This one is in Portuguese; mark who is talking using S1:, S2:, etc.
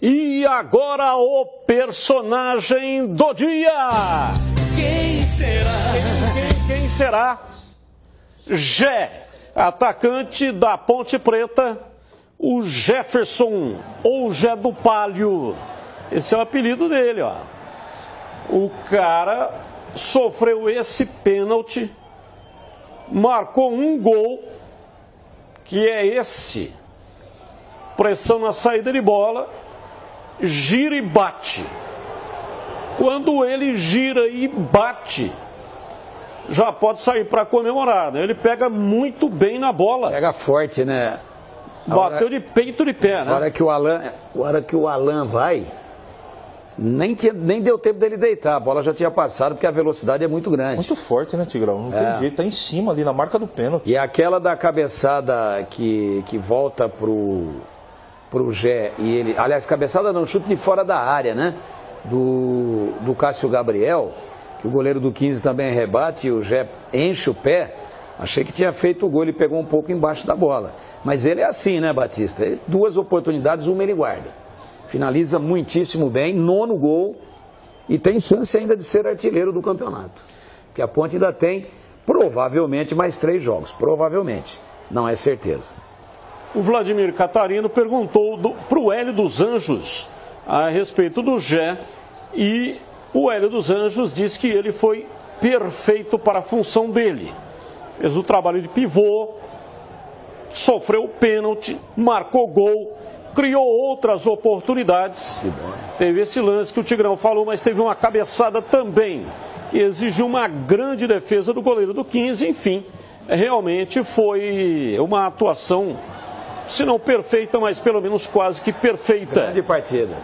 S1: E agora o personagem do dia.
S2: Quem será?
S1: Quem, quem, quem será? Jé, atacante da Ponte Preta, o Jefferson ou Jé do Palio. Esse é o apelido dele, ó. O cara sofreu esse pênalti, marcou um gol, que é esse. Pressão na saída de bola, gira e bate. Quando ele gira e bate, já pode sair para comemorar. Né? Ele pega muito bem na bola.
S3: Pega forte, né?
S1: Bateu de peito de pé, né?
S3: A hora que o Alan, a hora que o Alan vai, nem, tinha, nem deu tempo dele deitar. A bola já tinha passado porque a velocidade é muito grande.
S4: Muito forte, né, Tigrão? Não
S3: É.
S4: tem jeito, tá em cima ali, na marca do pênalti.
S3: E aquela da cabeçada que, que volta pro, pro Gé e ele. Aliás, cabeçada não, chute de fora da área, né? Do, do Cássio Gabriel, que o goleiro do 15 também rebate e o Gé enche o pé. Achei que tinha feito o gol, ele pegou um pouco embaixo da bola. Mas ele é assim, né, Batista? Duas oportunidades, uma ele guarda. Finaliza muitíssimo bem, nono gol e tem chance ainda de ser artilheiro do campeonato. Porque a Ponte ainda tem provavelmente mais três jogos. Provavelmente. Não é certeza.
S1: O Vladimir Catarino perguntou para o Hélio dos Anjos a respeito do Gé e o Hélio dos Anjos disse que ele foi perfeito para a função dele. Fez o trabalho de pivô, sofreu o pênalti, marcou gol, criou outras oportunidades. Teve esse lance que o Tigrão falou, mas teve uma cabeçada também, que exigiu uma grande defesa do goleiro do 15. Enfim, realmente foi uma atuação, se não perfeita, mas pelo menos quase que perfeita.
S3: Grande partida.